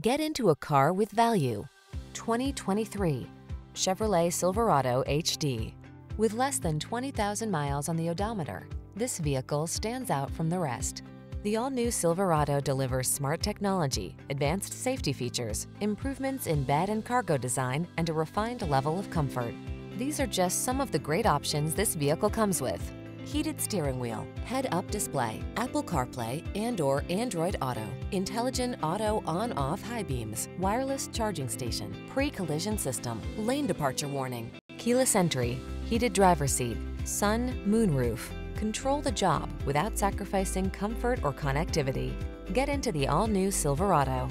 Get into a car with value. 2023 Chevrolet Silverado HD. With less than 20,000 miles on the odometer, this vehicle stands out from the rest. The all-new Silverado delivers smart technology, advanced safety features, improvements in bed and cargo design, and a refined level of comfort. These are just some of the great options this vehicle comes with. Heated steering wheel, head-up display, Apple CarPlay and or Android Auto, intelligent auto on-off high beams, wireless charging station, pre-collision system, lane departure warning, keyless entry, heated driver seat, sun, moonroof. Control the job without sacrificing comfort or connectivity. Get into the all-new Silverado.